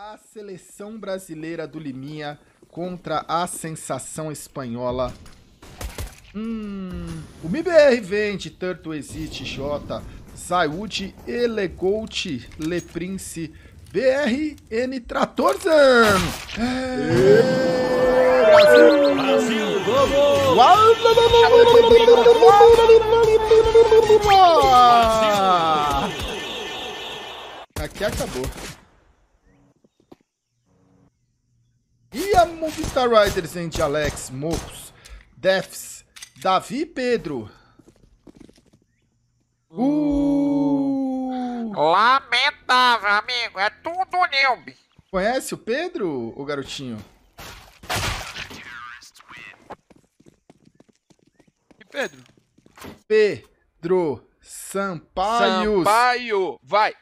A seleção brasileira do Liminha contra a sensação espanhola. Hum, o MIBR vende Turtle Exit J, Zayud, Elegolt, Le Prince, BRN Tratorzan. É, Brasil! Brasil, Aqui acabou. E a Movistar Riders de Alex, Mocos, Defs, Davi e Pedro. Uh! Lamentável, amigo. É tudo noob. Conhece o Pedro, o garotinho? E Pedro? Pedro Sampaio. Sampaio. Vai.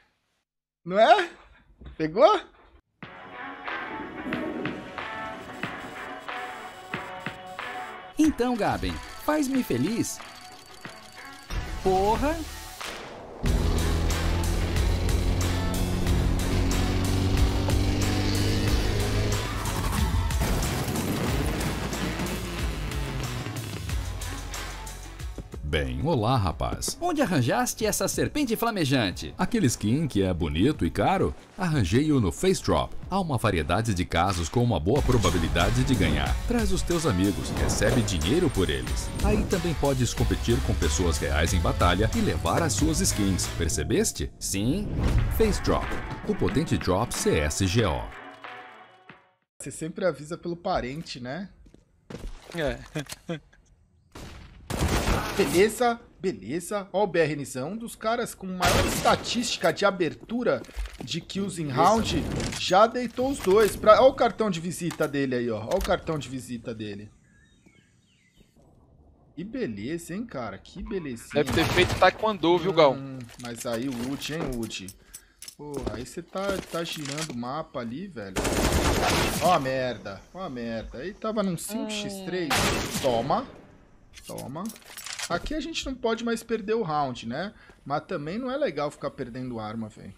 Não é? Pegou? Então, Gaben, faz-me feliz. Porra! Bem, olá rapaz. Onde arranjaste essa serpente flamejante? Aquele skin que é bonito e caro? Arranjei-o no Face Drop. Há uma variedade de casos com uma boa probabilidade de ganhar. Traz os teus amigos, recebe dinheiro por eles. Aí também podes competir com pessoas reais em batalha e levar as suas skins. Percebeste? Sim. Face Drop, o potente drop CSGO. Você sempre avisa pelo parente, né? É. Beleza, beleza. Ó o BRNzão, um dos caras com maior estatística de abertura de kills em round, já deitou os dois. Pra... Ó o cartão de visita dele aí, ó. Ó o cartão de visita dele. Que beleza, hein, cara? Que belezinha. Deve ter feito taekwondo, viu, Gal? Hum, mas aí o Wood, hein, Wood? Porra, aí você tá, tá girando o mapa ali, velho. Ó a merda, ó a merda. Aí tava num 5x3. Toma. Toma. Aqui a gente não pode mais perder o round, né? Mas também não é legal ficar perdendo arma, velho.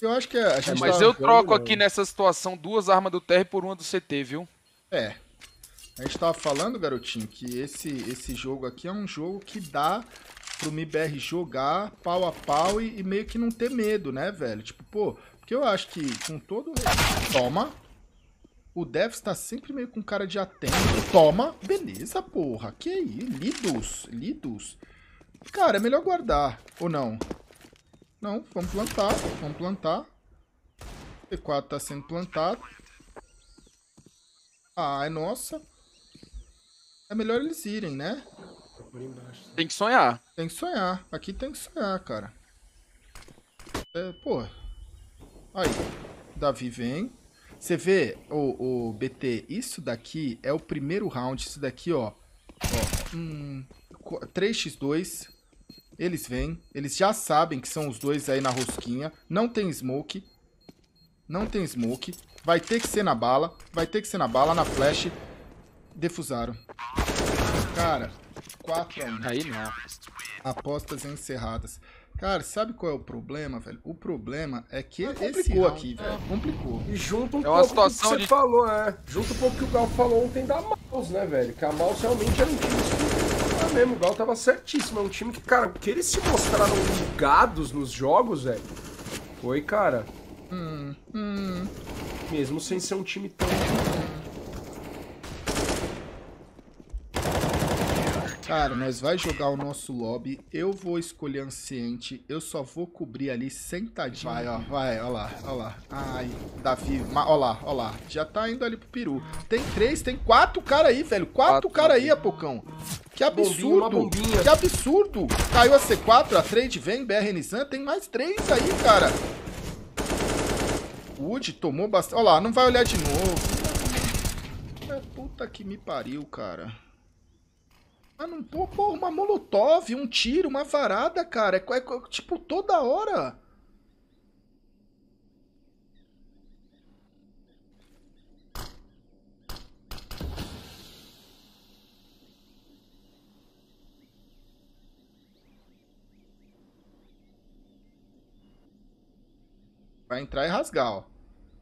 Eu acho que a gente É, mas tá- eu troco aqui nessa situação duas armas do TR por uma do CT, viu? É. A gente tava falando, garotinho, que esse, esse jogo aqui é um jogo que dá pro MIBR jogar pau a pau e, e meio que não ter medo, né, velho? Tipo, pô, porque eu acho que com todo. Toma. O Devs tá sempre meio com cara de atento. Toma. Beleza, porra. Que aí? Lidos. Lidos. Cara, é melhor guardar. Ou não? Não, vamos plantar. Vamos plantar. P4 tá sendo plantado. Ah, é nossa. É melhor eles irem, né? Tem que sonhar. Tem que sonhar. Aqui tem que sonhar, cara. É, pô. Aí. Davi vem. Você vê, o, o BT, isso daqui é o primeiro round. Isso daqui, ó. Ó. Hum, co- 3x2. Eles vêm. Eles já sabem que são os dois aí na rosquinha. Não tem smoke. Não tem smoke. Vai ter que ser na bala. Vai ter que ser na bala, na flash. Defusaram. Cara, 4 a 1. Aí não. Apostas encerradas. Cara, sabe qual é o problema, velho? O problema é que esse complicou round, aqui, velho. Complicou. E junto um É uma pouco que você de- falou, é. Junto um pouco que o Gal falou ontem da Maus, né, velho? Que a Maus realmente era um time estruturado mesmo. O Gal tava certíssimo. É um time que, cara, que eles se mostraram ligados nos jogos, velho. Foi, cara. Hum, hum. Mesmo sem ser um time tão. Cara, nós vai jogar o nosso lobby. Eu vou escolher anciente. Eu só vou cobrir ali sentadinho. Vai, ó, vai, ó lá, ó lá. Ai, Davi, ma- ó lá, ó lá. Já tá indo ali pro peru. Tem três, tem quatro cara aí, velho. Quatro Quatro, cara aí. Apocão. Que absurdo. bombinha. Que absurdo. Caiu a C4, a trade vem, BR Nissan. Tem mais três aí, cara. Wood tomou bastante. Ó lá, não vai olhar de novo. É, puta que me pariu, cara. Mano, pô, pô, uma molotov, um tiro, uma varada, cara. É, é co- tipo toda hora. Vai entrar e rasgar, ó.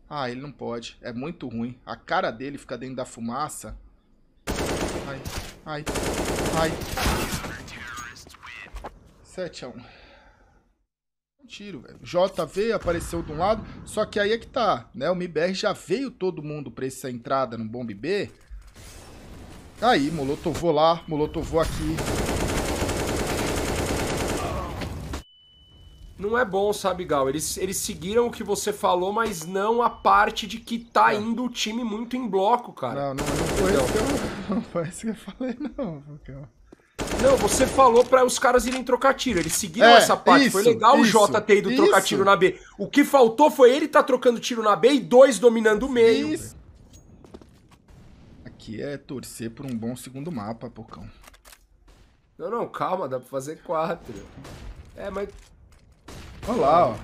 Ah, ele não pode. É muito ruim. A cara dele fica dentro da fumaça. Ai, ai, ai. 7 a 1. Um tiro, velho. JV apareceu de um lado, só que aí é que tá, né? O MBR já veio todo mundo pra essa entrada no bomb B. Aí, molotovou lá, molotovou aqui. Não é bom, sabe, Gal? Eles, eles seguiram o que você falou, mas não a parte de que tá indo o time muito em bloco, cara. Não, não, não foi isso que eu, não foi isso que eu falei, não. Porque... Não, você falou pra os caras irem trocar tiro. Eles seguiram É, essa parte. isso, foi legal o isso, Jota ter ido trocar isso. tiro na B. O que faltou foi ele tá trocando tiro na B e dois dominando o meio. Aqui é torcer por um bom segundo mapa, Pocão. Não, não, calma, dá pra fazer quatro. É, mas. Olha lá, ó.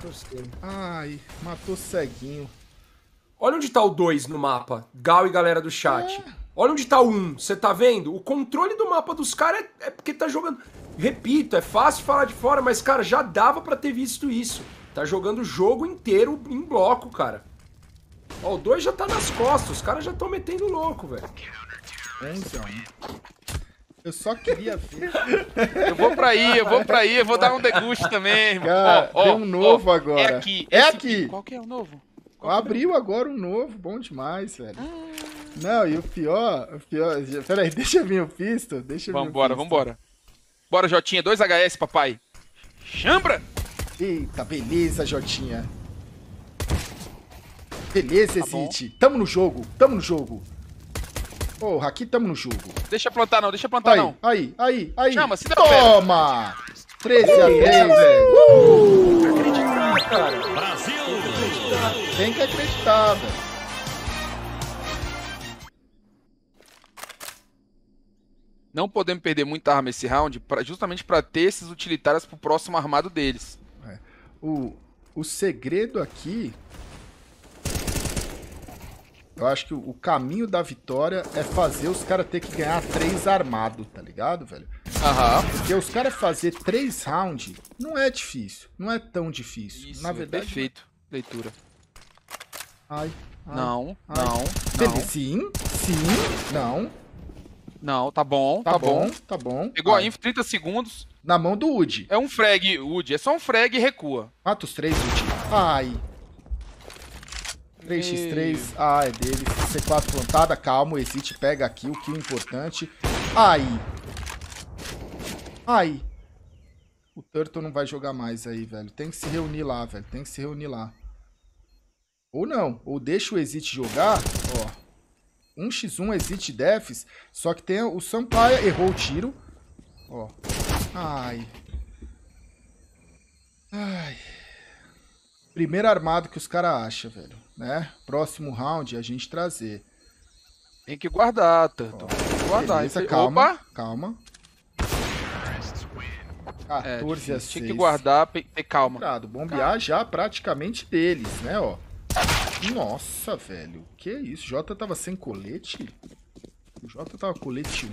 Ai, matou ceguinho. Olha onde tá o 2 no mapa, Gal e galera do chat. É. Olha onde tá o 1, um, você tá vendo? O controle do mapa dos caras é, é porque tá jogando. Repito, é fácil falar de fora, mas, cara, já dava pra ter visto isso. Tá jogando o jogo inteiro em bloco, cara. Ó, o 2 já tá nas costas, os caras já estão metendo louco, velho. 11 a 1. Eu só queria ver. Eu vou pra aí, eu vou pra aí, eu vou dar um deguste também, irmão. Cara, Ó, ó, tem um novo ó, agora. É aqui. É aqui. Qual que é o novo? Abriu agora um novo, bom demais, velho. Não, e o pior, o pior. Peraí, deixa eu vir o pisto. Deixa eu vir o Vambora, pisto. vambora. Bora, Jotinha, 2 HS, papai. Chambra! Eita, beleza, Jotinha. Beleza, Tá bom. Exit. Tamo no jogo, tamo no jogo. Porra, aqui tamo no jogo. Deixa plantar não, deixa plantar Aí, não. aí, aí, aí. Chama, se dá Toma! 13 a 3, Beleza, velho. Acreditar, cara. Tem que acreditar, velho. Não podemos perder muita arma esse round, pra- justamente pra ter esses utilitários pro próximo armado deles. O, o segredo aqui. Eu acho que o, caminho da vitória é fazer os caras ter que ganhar três armados, tá ligado, velho? Aham. Porque os caras fazer três rounds não é difícil. Não é tão difícil. Isso, Na é verdade. perfeito. Leitura. Ai, ai, Não, ai. não, Beleza. Sim, sim, não. Não, tá bom, Tá, tá, bom, bom. tá bom. Pegou Ai, a info 30 segundos. Na mão do Woody. É um frag, Wood. É só um frag e recua. Mata os três, Woody. Ai. 3x3. Ah, é dele. C4 plantada. Calma, o Exit pega aqui o kill importante. Ai. Ai. O Turtle não vai jogar mais aí, velho. Tem que se reunir lá, velho. Tem que se reunir lá. Ou não. Ou deixa o Exit jogar. Ó. 1x1 Exit Defs. Só que tem o Sampaia. Errou o tiro. Ó. Ai. Ai. Primeiro armado que os caras acham, velho. Né? Próximo round a gente trazer. Tem que guardar, Turtle. Tem que guardar. Beleza, Esse- calma. Opa! Calma. É, 14 a difícil. 6. Tinha que guardar, ter calma. Cuidado, bombear já praticamente deles, né, ó. Nossa, velho. Que isso? Jota tava sem colete? O Jota tava colete 1?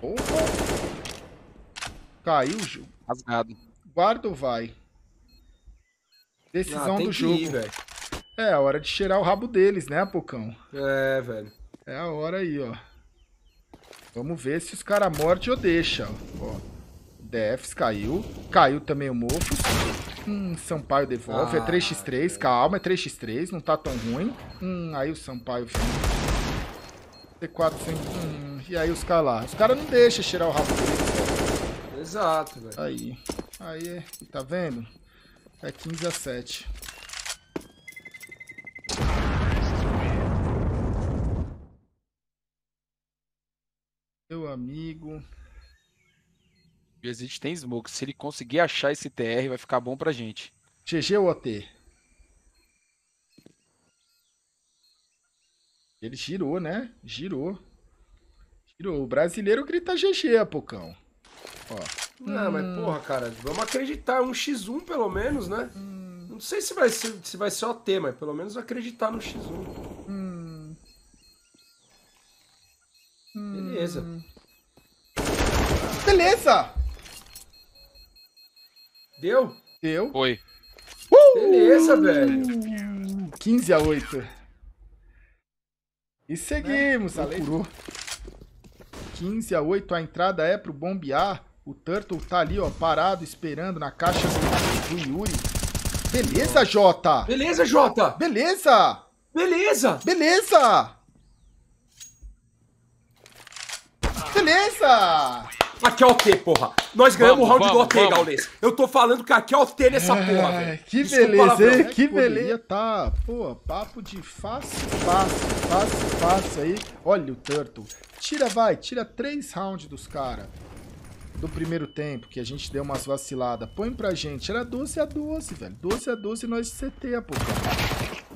Porra. Caiu o jogo. Rasgado. Guarda ou vai? Ah, Decisão tem do jogo. ir, é, a hora de cheirar o rabo deles, né, Pocão? É, velho. É a hora aí, ó. Vamos ver se os caras mordem ou deixa, ó. Defs caiu. Caiu também o Mofos. Hum, Sampaio devolve. é Ah, 3x3, calma, é 3x3, não tá tão ruim. Hum, aí o Sampaio vem. C4 sem. Hum, e aí os caras lá. Os caras não deixam cheirar o rabo deles. Exato, velho. Aí. Aí, tá vendo? É 15 a 7. Meu amigo. O Exit tem smoke. Se ele conseguir achar esse TR, vai ficar bom pra gente. GG ou OT? Ele girou, né? Girou. Girou. O brasileiro grita GG, Apocão. Ó. Não, mas porra, cara, vamos acreditar. Um x1 pelo menos, né? Não sei se vai ser, se vai ser OT, mas pelo menos acreditar no x1. Hum. Beleza. Beleza! Deu? Deu. Foi. Beleza, velho. 15 a 8. E seguimos, procurou. 15 a 8, a entrada é pro bombear. O Turtle tá ali, ó, parado, esperando na caixa do, do Yuri. Beleza, Jota! Beleza, Jota. Beleza! Beleza. Beleza! Beleza! Aqui é o T, porra. Nós ganhamos o Vamos, round do vamos, OT, vamos. Gaules. Eu tô falando que aqui é o T nessa porra, É, velho. que Desculpa beleza, hein? Que beleza. Tá, pô, papo de fácil, fácil, fácil, fácil aí. Olha o Turtle. Tira, vai, tira três rounds dos caras. Do primeiro tempo, que a gente deu umas vaciladas. Põe pra gente. Era 12 a 12, velho. 12 a 12 nós de CT, pô. cara.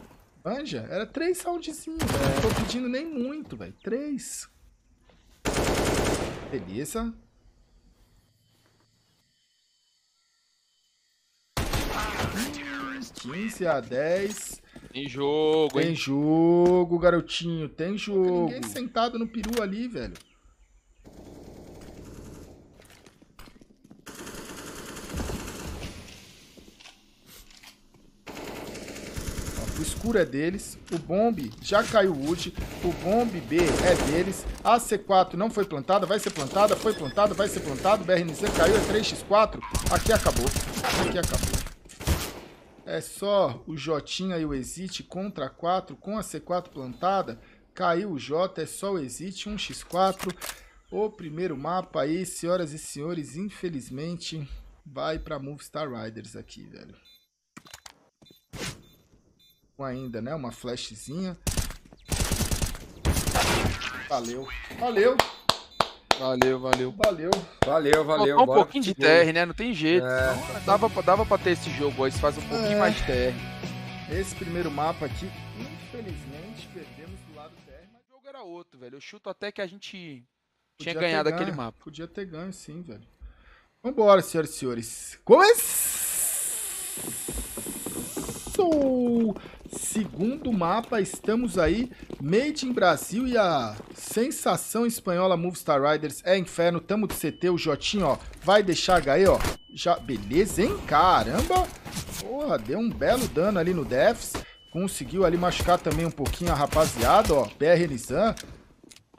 Manja, era três roundzinhos, velho. Não tô pedindo nem muito, velho. Três. Beleza. Hum, 15 a 10. Em jogo, Tem hein? jogo, garotinho. Tem jogo. Ninguém sentado no peru ali, velho. Escuro é deles. O bombe já caiu o ult. O bombe B é deles. A C4 não foi plantada, vai ser plantada, foi plantada, vai ser plantada. O BRNZ caiu, é 3x4. Aqui acabou. Aqui acabou. É só o Jotinha e o Exit contra 4 com a C4 plantada. Caiu o J, é só o Exit 1x4. O primeiro mapa aí, senhoras e senhores, infelizmente vai para Movistar Riders aqui, velho. Com Ainda, né? Uma flashzinha. Valeu. Valeu. Valeu, valeu. Valeu. Valeu, valeu. Faltou um pouquinho de. TR, né? Não tem jeito. É. Então, dava, pra- dava pra ter esse jogo aí, se faz um pouquinho É. mais de TR. Esse primeiro mapa aqui, infelizmente, perdemos do lado TR, mas O jogo era outro, velho. Eu chuto até que a gente Podia tinha ganhado ganho, aquele mapa. Podia ter ganho, sim, velho. Vambora, senhoras e senhores. Segundo mapa, estamos aí. Made in Brasil e a sensação espanhola Movistar Riders é inferno. Tamo de CT, o Jotinho, ó. Vai deixar HE, ó. Já, beleza, hein? Caramba! Porra, deu um belo dano ali no Defs. Conseguiu ali machucar também um pouquinho a rapaziada, ó. BR Nizam.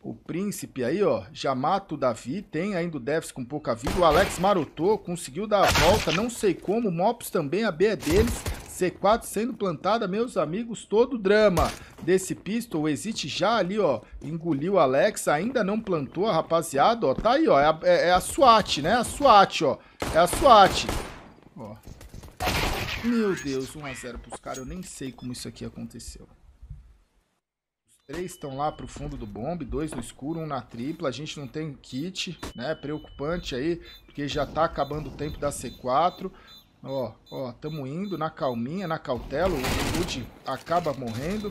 O príncipe aí, ó, já mata o Davi, tem ainda o Devs com pouca vida. O Alex marotou, conseguiu dar a volta, não sei como. O Mops também, a B é deles. C4 sendo plantada, meus amigos, todo drama desse pistol. O Exit já ali, ó, engoliu o Alex, ainda não plantou rapaziada, ó. Tá aí, ó, é a, é- é a SWAT, né? A SWAT, ó. É a SWAT. Ó. Meu Deus, 1x0 pros caras. Eu nem sei como isso aqui aconteceu. Três estão lá pro fundo do bombe, dois no escuro, um na tripla. A gente não tem kit, né? Preocupante aí, porque já tá acabando o tempo da C4. Ó, ó, tamo indo na calminha, na cautela. O Wood acaba morrendo.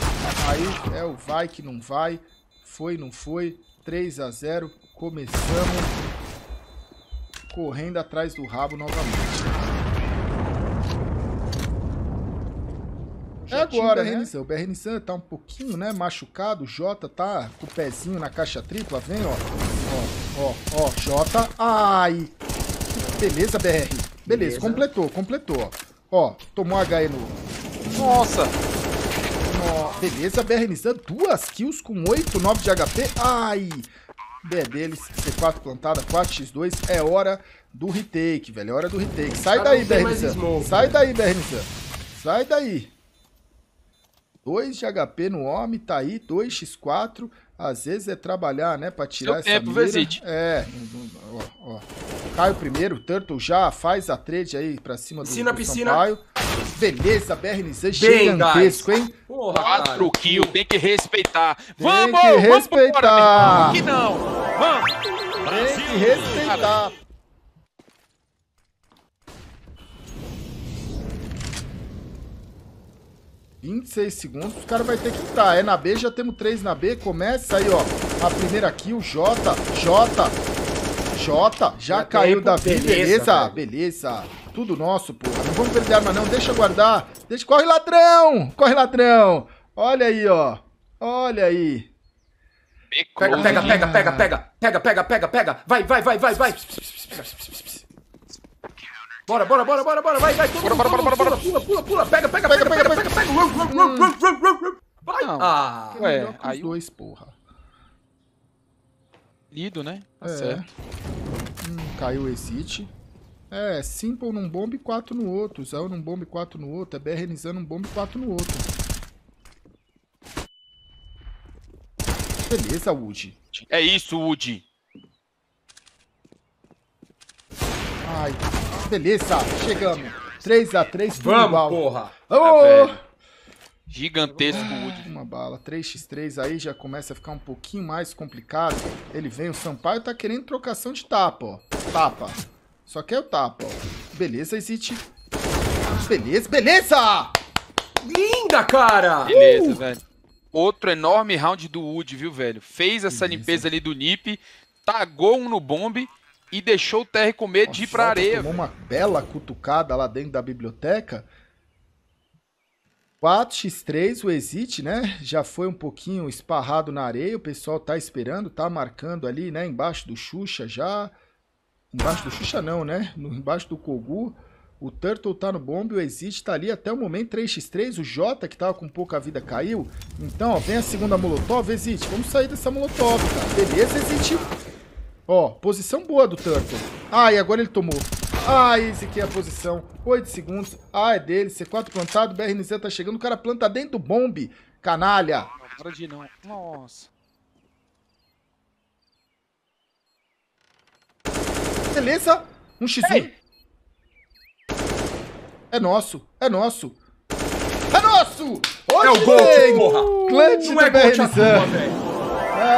Aí é o vai que não vai. Foi, não foi. 3 a 0 Começamos correndo atrás do rabo novamente. É agora, né? O BR Nissan tá um pouquinho, né, machucado. O Jota tá com o pezinho na caixa tripla. Vem, ó. Ó, ó, ó. Jota. Ai. Beleza, BR. Beleza, Beleza. completou, completou, ó. Tomou HE no... Nossa! no... Beleza, BR Nissan. Duas kills com 8, 9 de HP. Ai. B deles. C4 plantada, 4x2. É hora do retake, velho. É hora do retake. Sai Cara, daí, BR Nissan. smoke, Sai velho. daí, BR Nissan. Sai daí. 2 de HP no homem, tá aí, 2x4. Às vezes é trabalhar, né, pra tirar Seu essa tempo, mira. Vezite. É, ó, ó. Cai o primeiro, Turtle já faz a trade aí pra cima do, Piscina, do piscina. Sampaio. Beleza, BRNZ gigantesco, guys. hein? Porra, 4 cara. kills, tem que respeitar. Tem vamos! que vamos respeitar. embora, irmão. Que não! Vamos! Tem que respeitar. Vinte e seis segundos, os caras vão ter que entrar. É na B, já temos três na B. Começa aí, ó. A primeira kill, J, J, J. Já Já caiu tempo, Davi, beleza, beleza? velho. Beleza. Tudo nosso, porra. Não vamos perder arma, não. Deixa guardar. Deixa... Corre, ladrão! Corre, ladrão! Olha aí, ó. Olha aí. Pega, pega, pega, pega, pega. Pega, pega, pega, pega. Vai, vai, vai, vai, vai. Bora, bora, bora, bora, bora. Vai, vai. Todo Bora, mundo, bora, bora, mundo. Pula, pula, pula. Pega, pega, pega, pega, pega, pega. run. Vai. Não. Ah. Ué, aí dois, porra. Lido, né? Tá É. certo. Hum, caiu o exit. É, Simple num bomb e 4 no outro. Zé num bomb e 4 no outro. É BRNizando um bomb e 4 no outro. Beleza, Wood. É isso, Woody. Ai, beleza, chegamos. 3x3, tudo Vamos, igual. porra. Ô! É. Gigantesco, Woody. Uma bala, 3x3 aí já começa a ficar um pouquinho mais complicado. Ele vem, o Sampaio tá querendo trocação de tapa, ó. Tapa. Só quer o tapa, ó. Beleza, Exit. Beleza, beleza! Linda, cara. Beleza, velho. Outro enorme round do Woody, viu, velho? Fez essa Beleza. limpeza ali do Nip, tagou um no bombe e deixou o TR com medo de ir pra areia. Tomou uma bela cutucada lá dentro da biblioteca. 4x3, o Exit, né? Já foi um pouquinho esparrado na areia. O pessoal tá esperando, tá marcando ali, né? Embaixo do Xuxa já. Embaixo do Xuxa não, né? No, embaixo do Kogu. O Turtle tá no bombe, o Exit tá ali até o momento 3x3. O Jota, que tava com pouca vida, caiu. Então, ó, vem a segunda Molotov. Exit, vamos sair dessa Molotov, cara. Beleza, Exit? Ó, posição boa do Turtle. Ah, e agora ele tomou. Ah, esse aqui é a posição. 8 segundos. Ah, é dele. C4 plantado. BRNZ tá chegando. O cara planta dentro do bombe. Canalha. Para de não. Nossa. Beleza. Um x1. É nosso. É nosso. É nosso! É o gol, porra. Clutch Não do é gol BRNZ. velho.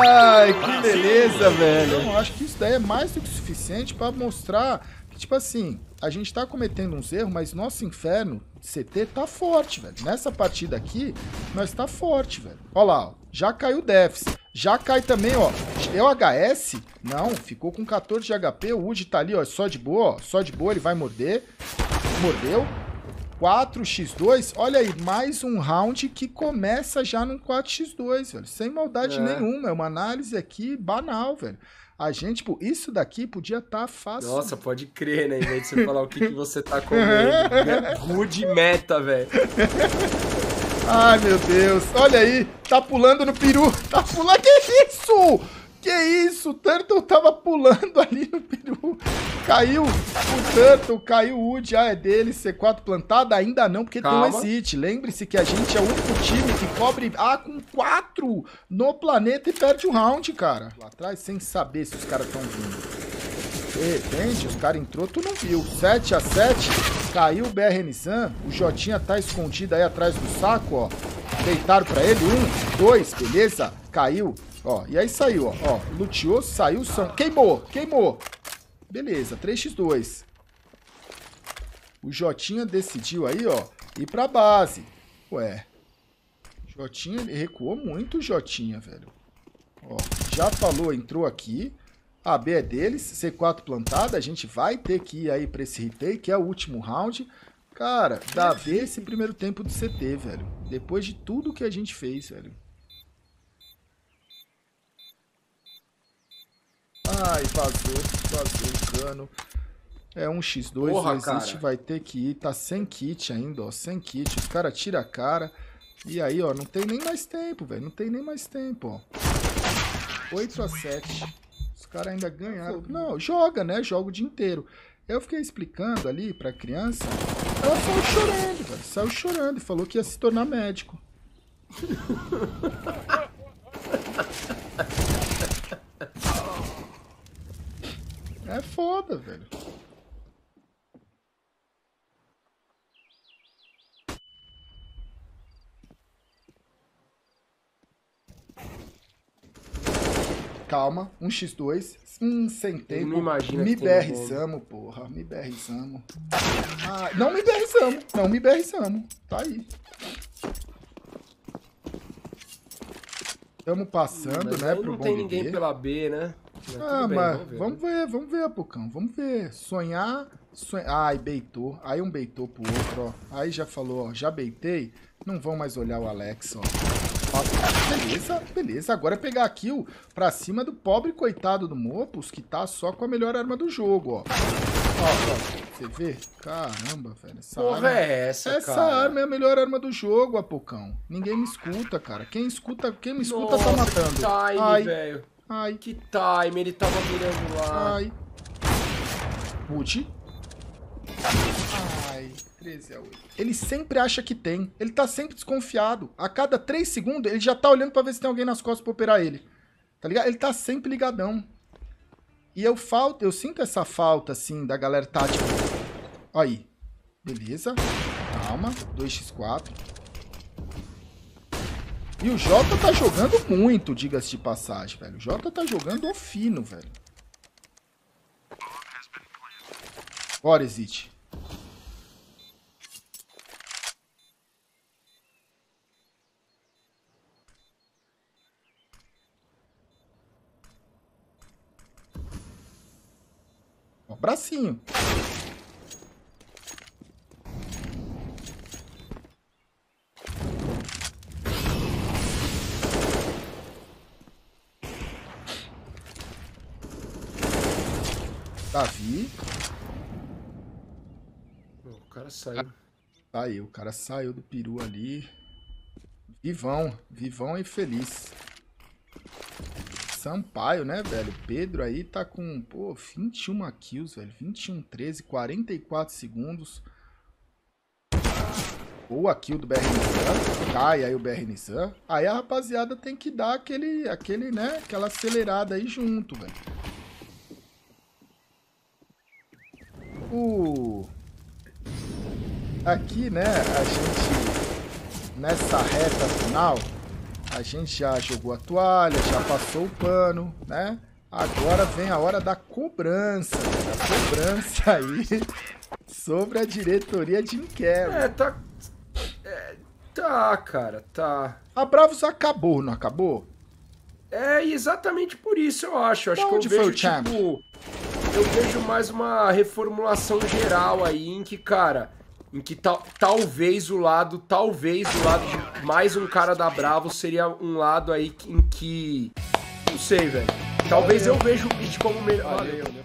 Ai, que beleza, velho. Eu acho que isso daí é mais do que suficiente pra mostrar que, tipo assim, a gente tá cometendo uns erros, mas nosso inferno CT tá forte, velho. Nessa partida aqui, nós tá forte, velho. Ó lá, ó. Já caiu o Defs. Já cai também, ó. É o HS? Não, ficou com 14 de HP. O Wood tá ali, ó, só de boa, ó. Só de boa, ele vai morder. Mordeu. 4x2, olha aí, mais um round que começa já num 4x2, velho. Sem maldade É. nenhuma, é uma análise aqui banal, velho. A gente, tipo, isso daqui podia estar tá fácil. Nossa, pode crer, né? Em vez de você falar o que, que você tá comendo. Rude meta, velho. Ai, meu Deus. Olha aí, tá pulando no peru. Tá pulando. Que isso? Que isso? O Turtle tava pulando ali no peru. Caiu o Turtle, caiu o Wood. Ah, é dele. C4 plantada? Ainda não, porque Calma. tem um exit. Lembre-se que a gente é o único time que cobre A com 4 no planeta e perde um round, cara. Lá atrás, sem saber se os caras estão vindo. De repente, os caras entrou, tu não viu. 7 a 7 caiu o BRN Sam. O Jotinha tá escondido aí atrás do saco, ó. Deitaram pra ele. Um, dois, beleza? Caiu. Ó, e aí saiu, ó. ó luteou, saiu, são. Queimou, queimou. Beleza, 3x2. O Jotinha decidiu aí, ó, ir pra base. Ué. Jotinha, ele recuou muito o Jotinha, velho. Ó, já falou, entrou aqui. A B é deles, C4 plantada, a gente vai ter que ir aí pra esse retake, que é o último round. Cara, dá B esse primeiro tempo do CT, velho. Depois de tudo que a gente fez, velho. Ai, vazou, vazou o cano. É um X2, Porra, o Existe cara. vai ter que ir. Tá sem kit ainda, ó. Sem kit. Os caras tiram a cara. E aí, ó, não tem nem mais tempo, velho. Não tem nem mais tempo, ó. 8 a 7. Os caras ainda ganharam. Não, joga, né? Joga o dia inteiro. Eu fiquei explicando ali pra criança. Ela saiu chorando, velho. Saiu chorando e falou que ia se tornar médico. É foda, velho. Calma, 1x2. Hum, sem tempo. não imagina Me berrizamos, porra. Me berrizamos. Ah, não me berrizamos. Não me berrizamos. Tá aí. Estamos passando, Mas né, pro não bom tem ninguém B. pela B, né? Ah, tudo bem, mas ver, vamos né? ver, vamos ver, Pocão. Vamos ver. Sonhar. sonhar. Ai, beitou. Aí um beitou pro outro, ó. Aí já falou, ó. Já beitei. Não vão mais olhar o Alex, ó. Beleza, beleza. Agora é pegar a kill pra cima do pobre coitado do Mopus, que tá só com a melhor arma do jogo, ó. Ó, ó. Você vê? Caramba, velho. Essa Porra arma... é essa, Essa cara? arma é a melhor arma do jogo, Apocão. Ninguém me escuta, cara. Quem escuta, quem me escuta tá Nossa, matando. Que time, Ai, velho. Ai, Que time, ele tava mirando lá. ai. Wood. Ai, 13 a 8. Ele sempre acha que tem. Ele tá sempre desconfiado. A cada 3 segundos, ele já tá olhando pra ver se tem alguém nas costas pra operar ele. Tá ligado? Ele tá sempre ligadão. E eu falta, eu sinto essa falta, assim, da galera tá, tipo... Aí. Beleza. Calma. 2x4. E o Jota tá jogando muito, diga-se de passagem, velho. O Jota tá jogando fino, velho. Bora, Exit. Bracinho. Davi. O cara saiu. Aí, o cara saiu do peru ali. Vivão, vivão e feliz. Sampaio, né, velho? Pedro aí tá com, pô, 21 kills, velho. 21, 13, 44 segundos. Boa kill do BR Nissan. Cai aí o BR Nissan. Aí a rapaziada tem que dar aquele, aquele, né, aquela acelerada aí junto, velho. O... Aqui, né, a gente, nessa reta final, a gente já jogou a toalha, já passou o pano, né? Agora vem a hora da cobrança, da cobrança aí sobre a diretoria de inquérito. É, tá. É, tá, cara, tá. A Bravos acabou, não acabou? É exatamente por isso, eu acho. Eu acho que eu vejo, tipo. Eu vejo mais uma reformulação geral aí em que, cara. Em que tal, talvez o lado, talvez o lado de mais um cara da Bravo seria um lado aí em que. Não sei, velho. Talvez eu veja o Beat como melhor. Valeu, valeu.